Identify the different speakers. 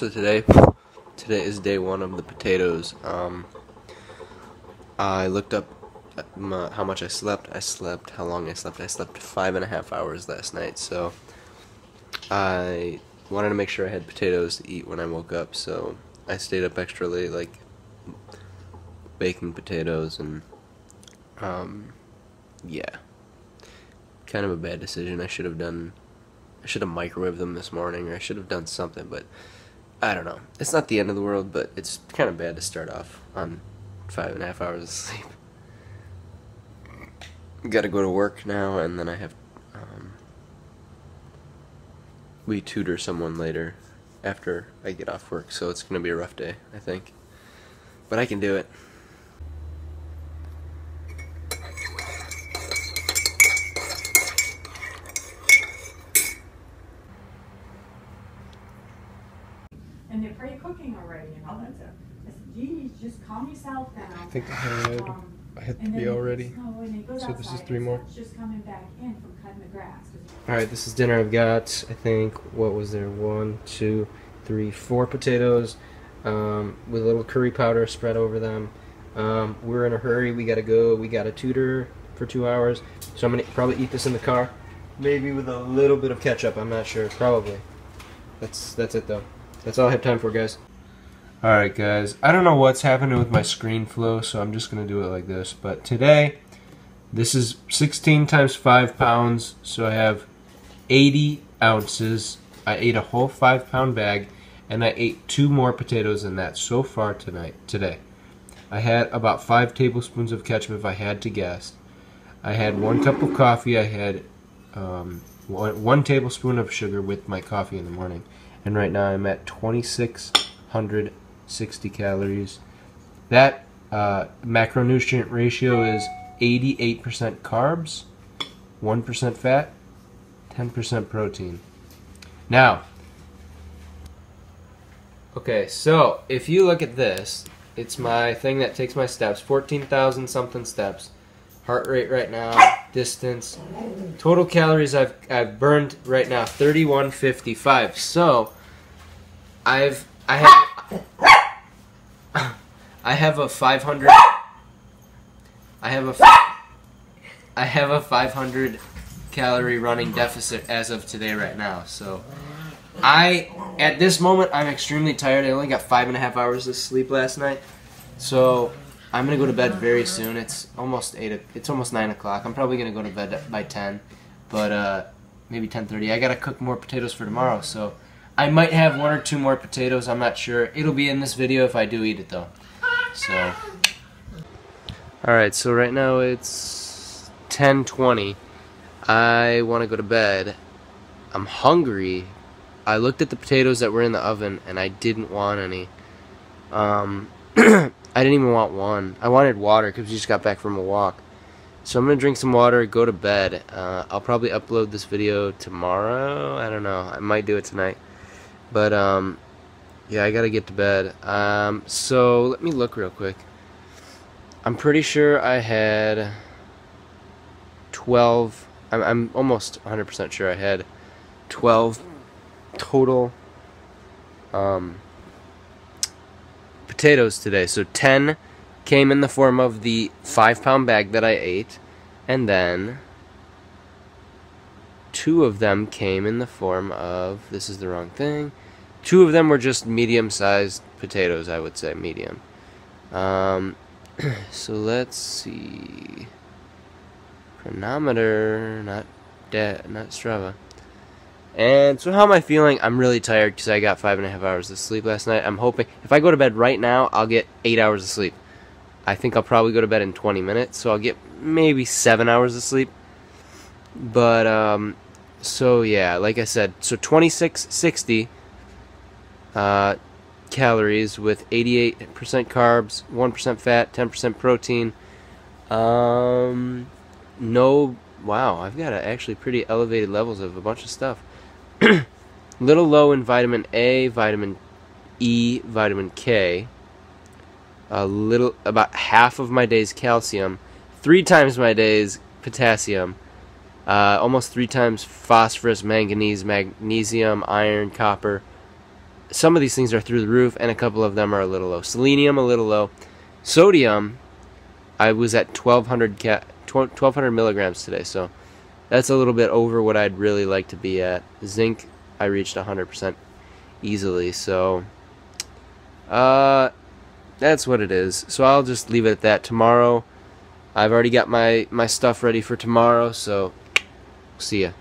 Speaker 1: so today today is day one of the potatoes. Um, I looked up my, how much I slept. I slept how long I slept. I slept five and a half hours last night. So I wanted to make sure I had potatoes to eat when I woke up. So I stayed up extra late, like baking potatoes and um, yeah, kind of a bad decision. I should have done. I should have microwaved them this morning, or I should have done something, but I don't know. It's not the end of the world, but it's kind of bad to start off on five and a half hours of sleep. Got to go to work now, and then I have. Um, we tutor someone later after I get off work, so it's gonna be a rough day, I think. But I can do it.
Speaker 2: And they're pre-cooking already, you know, that's a, I said, geez, just calm yourself down.
Speaker 3: I think I had
Speaker 2: Um,
Speaker 3: I had three already.
Speaker 2: it's- no, when it goes
Speaker 3: So this is three more?
Speaker 2: Just coming back in from cutting the grass.
Speaker 1: All right, this is dinner. I've got, I think, what was there? One, two, three, four potatoes um, with a little curry powder spread over them. Um, we're in a hurry. We gotta go. We got a tutor for two hours, so I'm gonna probably eat this in the car, maybe with a little bit of ketchup. I'm not sure. Probably. That's that's it though. That's all I have time for, guys. All right, guys. I don't know what's happening with my ScreenFlow, so I'm just gonna do it like this. But today, this is 16 times 5 pounds, so I have 80 ounces. I ate a whole 5 pound bag, and I ate two more potatoes than that so far tonight, today. I had about 5 tablespoons of ketchup if I had to guess. I had one cup of coffee. I had um, one, one tablespoon of sugar with my coffee in the morning. And right now I'm at 2,660 calories. That uh, macronutrient ratio is 88% carbs, 1% fat, 10% protein. Now, okay, so if you look at this, it's my thing that takes my steps 14,000 something steps. Heart rate right now, distance, total calories I've, I've burned right now 3155. So, I've I have I have a 500 I have a I have a 500 calorie running deficit as of today right now. So I at this moment I'm extremely tired. I only got five and a half hours of sleep last night. So I'm gonna go to bed very soon. It's almost eight. It's almost nine o'clock. I'm probably gonna go to bed by ten, but uh, maybe ten thirty. I gotta cook more potatoes for tomorrow. So I might have one or two more potatoes. I'm not sure. It'll be in this video if I do eat it though. So. Alright, so right now it's 10:20. I want to go to bed. I'm hungry. I looked at the potatoes that were in the oven and I didn't want any. Um I didn't even want one. I wanted water cuz we just got back from a walk. So I'm going to drink some water, go to bed. Uh, I'll probably upload this video tomorrow. I don't know. I might do it tonight. But um yeah, I got to get to bed. Um so let me look real quick. I'm pretty sure I had 12. I'm, I'm almost 100% sure I had 12 total um, potatoes today. So 10 came in the form of the 5 pound bag that I ate, and then two of them came in the form of this is the wrong thing. Two of them were just medium sized potatoes, I would say, medium. Um, so let's see. Cronometer, not da- not Strava. And so how am I feeling? I'm really tired because I got five and a half hours of sleep last night. I'm hoping if I go to bed right now, I'll get eight hours of sleep. I think I'll probably go to bed in 20 minutes, so I'll get maybe seven hours of sleep. But um, so yeah, like I said, so 2660 uh, calories with 88% carbs, 1% fat, 10% protein. Um, no, wow, I've got actually pretty elevated levels of a bunch of stuff. Little low in vitamin A, vitamin E, vitamin K. A little, about half of my day's calcium, three times my day's potassium, uh, almost three times phosphorus, manganese, magnesium, iron, copper, some of these things are through the roof, and a couple of them are a little low. Selenium a little low. Sodium, I was at 1200 ca- 1200 milligrams today, so that's a little bit over what I'd really like to be at. Zinc, I reached 100% easily, so uh, that's what it is. So I'll just leave it at that. Tomorrow, I've already got my my stuff ready for tomorrow, so see ya.